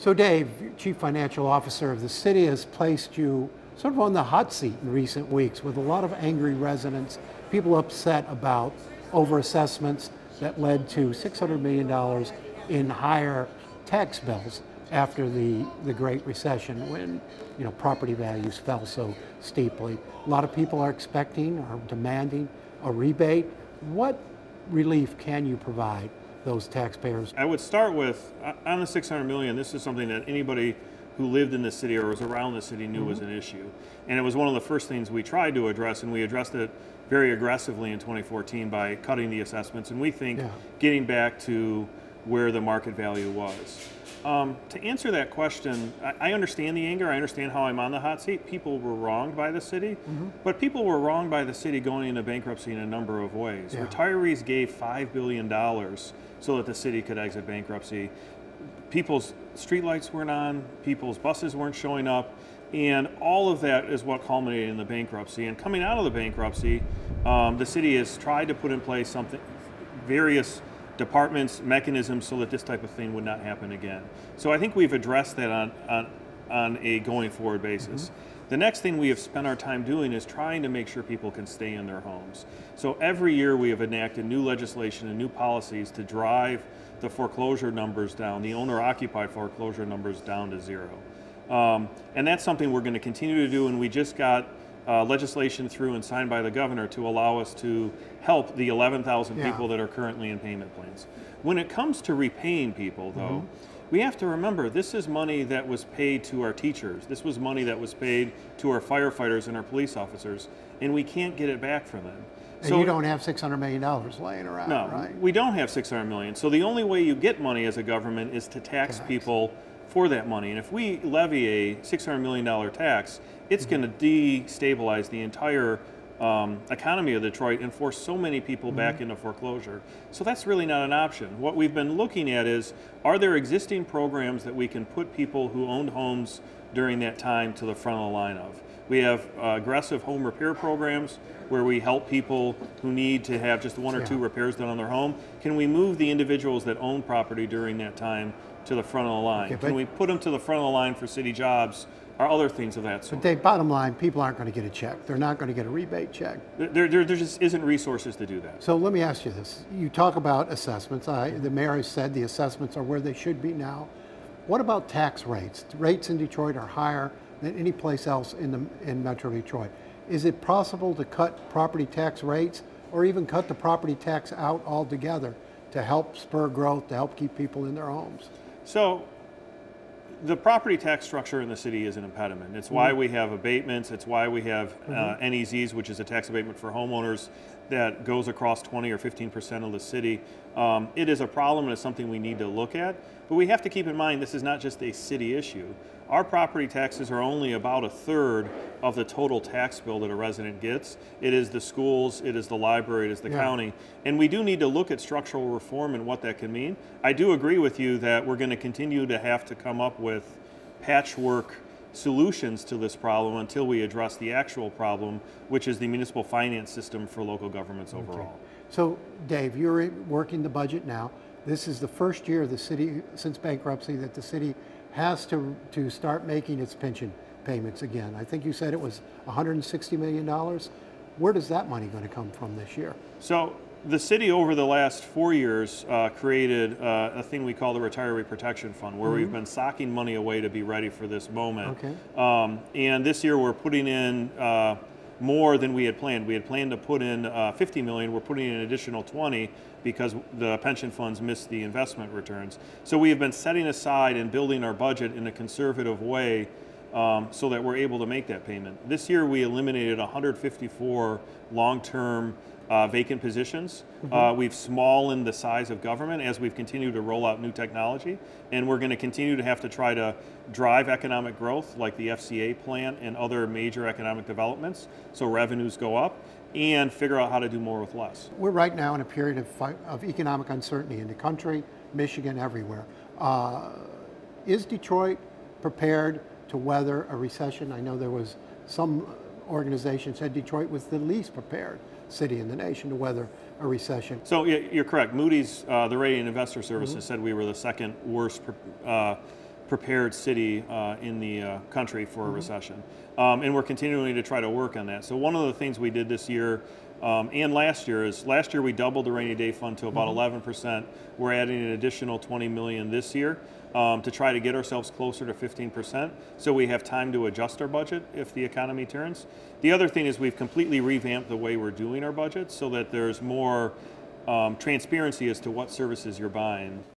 So Dave, Chief Financial Officer of the city has placed you sort of on the hot seat in recent weeks with a lot of angry residents, people upset about overassessments that led to $600 million in higher tax bills after the, the Great Recession when you know, property values fell so steeply. A lot of people are expecting or demanding a rebate. What relief can you provide those taxpayers? I would start with on the 600 million. This is something that anybody who lived in the city or was around the city knew mm-hmm. was an issue, and it was one of the first things we tried to address, and we addressed it very aggressively in 2014 by cutting the assessments, and we think yeah. getting back to where the market value was. Um, to answer that question, I, I, understand the anger. I understand how I'm on the hot seat. People were wronged by the city, mm-hmm. but people were wronged by the city going into bankruptcy in a number of ways. Yeah. Retirees gave $5 billion so that the city could exit bankruptcy. People's streetlights weren't on, people's buses weren't showing up, and all of that is what culminated in the bankruptcy. And coming out of the bankruptcy, um, the city has tried to put in place something, various departments, mechanisms so that this type of thing would not happen again. So I think we've addressed that on, on, on a going forward basis. Mm-hmm. The next thing we have spent our time doing is trying to make sure people can stay in their homes. So every year we have enacted new legislation and new policies to drive the foreclosure numbers down, the owner occupied foreclosure numbers down to zero. Um, and that's something we're going to continue to do, and we just got uh, legislation through and signed by the governor to allow us to help the 11,000 yeah. people that are currently in payment plans. When it comes to repaying people, though, mm-hmm. we have to remember this is money that was paid to our teachers. This was money that was paid to our firefighters and our police officers, and we can't get it back from them. And so, you don't have $600 million laying around, no, right? we don't have 600 million. So the only way you get money as a government is to tax, tax. people for that money. And if we levy a $600 million tax, it's mm-hmm. going to destabilize the entire um, economy of Detroit and force so many people mm-hmm. back into foreclosure. So that's really not an option. What we've been looking at is are there existing programs that we can put people who owned homes during that time to the front of the line of? We have uh, aggressive home repair programs where we help people who need to have just one or yeah. two repairs done on their home. Can we move the individuals that own property during that time to the front of the line? Okay, Can we put them to the front of the line for city jobs or other things of that sort? But Dave, bottom line, people aren't going to get a check. They're not going to get a rebate check. There, there, there just isn't resources to do that. So let me ask you this. You talk about assessments. I, the mayor has said the assessments are where they should be now. What about tax rates? Rates in Detroit are higher than any place else in, the, in Metro Detroit. Is it possible to cut property tax rates or even cut the property tax out altogether to help spur growth, to help keep people in their homes? So the property tax structure in the city is an impediment. It's why mm-hmm. we have abatements. It's why we have uh, mm-hmm. NEZs, which is a tax abatement for homeowners that goes across 20 or 15 percent of the city. Um, it is a problem and it's something we need to look at. But we have to keep in mind this is not just a city issue. Our property taxes are only about a third of the total tax bill that a resident gets. It is the schools, it is the library, it is the yeah. county. And we do need to look at structural reform and what that can mean. I do agree with you that we're going to continue to have to come up with patchwork solutions to this problem until we address the actual problem, which is the municipal finance system for local governments overall. Okay. So, Dave, you're working the budget now. This is the first year the city, since bankruptcy, that the city has to, to start making its pension payments again. I think you said it was $160 million. Where does that money going to come from this year? So the city over the last four years uh, created uh, a thing we call the Retiree Protection Fund, where mm-hmm. we've been socking money away to be ready for this moment. Okay. Um, and this year we're putting in uh, more than we had planned. We had planned to put in uh, 50 million. We're putting in an additional 20 because the pension funds missed the investment returns. So we have been setting aside and building our budget in a conservative way um, so that we're able to make that payment. This year we eliminated 154 long-term uh, vacant positions. Mm-hmm. Uh, we've smallened the size of government as we've continued to roll out new technology, and we're going to continue to have to try to drive economic growth like the FCA plan and other major economic developments so revenues go up and figure out how to do more with less. We're right now in a period of, fi- of economic uncertainty in the country, Michigan, everywhere. Uh, is Detroit prepared to weather a recession? I know there was some organization said Detroit was the least prepared city in the nation to weather a recession. So you're correct. Moody's, uh, the rating investor services, mm-hmm. said we were the second worst uh, prepared city uh, in the uh, country for a recession. Um, and we're continuing to try to work on that. So one of the things we did this year um, and last year is last year we doubled the rainy day fund to about 11%. We're adding an additional 20 million this year um, to try to get ourselves closer to 15%. So we have time to adjust our budget if the economy turns. The other thing is we've completely revamped the way we're doing our budget so that there's more um, transparency as to what services you're buying.